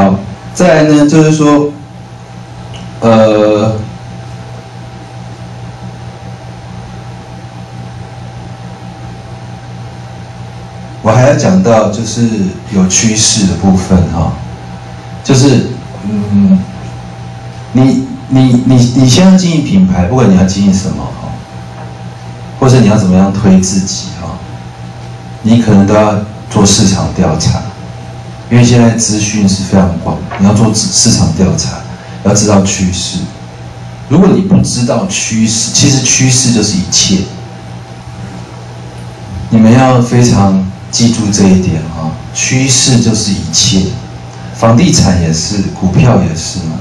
好，再来呢，就是说，呃，我还要讲到就是有趋势的部分哈，就是嗯，你你你你先要经营品牌，不管你要经营什么哈，或者你要怎么样推自己哈，你可能都要做市场调查。因为现在资讯是非常广，你要做市场调查，要知道趋势。如果你不知道趋势，其实趋势就是一切。你们要非常记住这一点啊，趋势就是一切。房地产也是，股票也是嘛，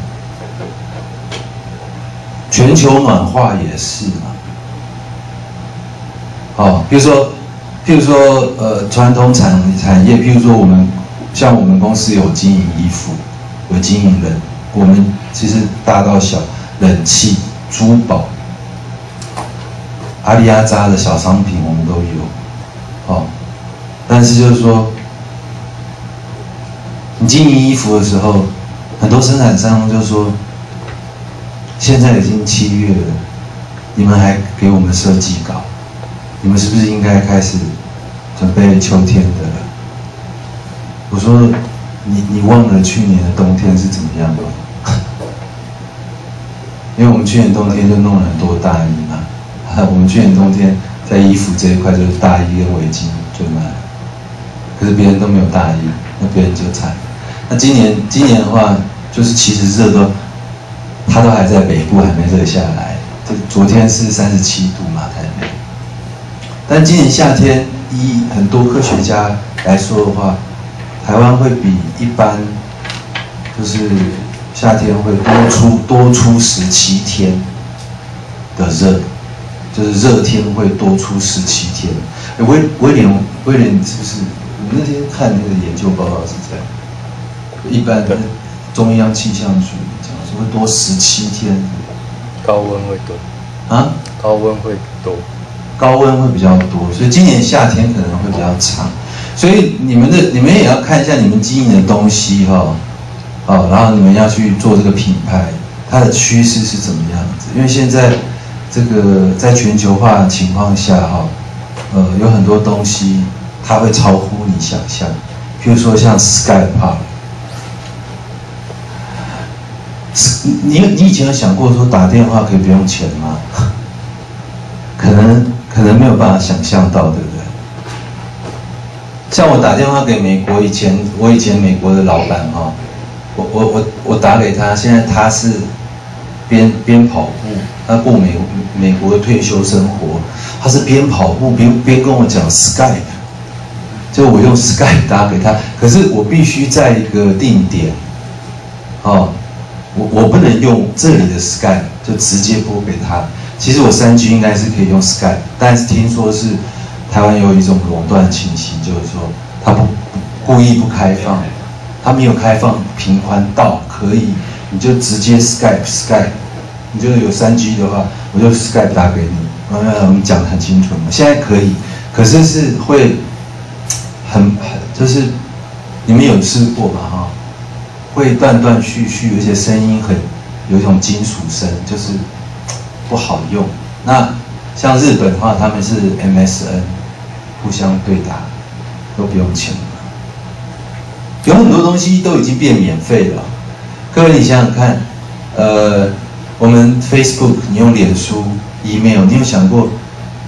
全球暖化也是嘛。哦，比如说，譬如说，呃，传统产产业，譬如说我们。像我们公司有经营衣服，有经营人，我们其实大到小，冷气、珠宝、阿里阿扎的小商品我们都有，哦，但是就是说，你经营衣服的时候，很多生产商就说，现在已经七月了，你们还给我们设计稿，你们是不是应该开始准备秋天的了？我说，你你忘了去年的冬天是怎么样的？因为我们去年冬天就弄了很多大衣嘛，我们去年冬天在衣服这一块就是大衣跟围巾就卖，可是别人都没有大衣，那别人就惨。那今年今年的话，就是其实热都，它都还在北部还没热下来，就昨天是三十七度嘛台北，但今年夏天一很多科学家来说的话。台湾会比一般，就是夏天会多出多出十七天的热，就是热天会多出十七天。威威廉威廉是不是？我那天看那个研究报告是这样，一般的中央气象局讲说会多十七天，高温会多啊，高温会多，高温会比较多，所以今年夏天可能会比较长。所以你们的你们也要看一下你们经营的东西哈，哦，然后你们要去做这个品牌，它的趋势是怎么样子？因为现在这个在全球化的情况下哈，呃，有很多东西它会超乎你想象，譬如说像 Skype 哈，你你以前有想过说打电话可以不用钱吗？可能可能没有办法想象到，对不对？像我打电话给美国以前，我以前美国的老板哈，我我我我打给他，现在他是边边跑步，他过美美国的退休生活，他是边跑步边边跟我讲 Skype，就我用 Skype 打给他，可是我必须在一个定点，哦，我我不能用这里的 Skype 就直接拨给他，其实我三 G 应该是可以用 Skype，但是听说是。台湾有一种垄断情形，就是说，他不故意不开放，他没有开放频宽到可以，你就直接 Skype Skype，你就是有三 G 的话，我就 Skype 打给你，我们讲的很清楚嘛。现在可以，可是是会很很就是你们有试过嘛哈？会断断续续，而且声音很有一种金属声，就是不好用。那像日本的话，他们是 MSN。互相对打都不用钱了，有很多东西都已经变免费了。各位，你想想看，呃，我们 Facebook，你用脸书、Email，你有想过，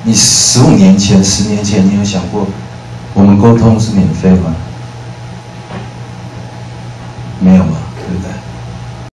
你十五年前、十年前，你有想过，我们沟通是免费吗？没有吗？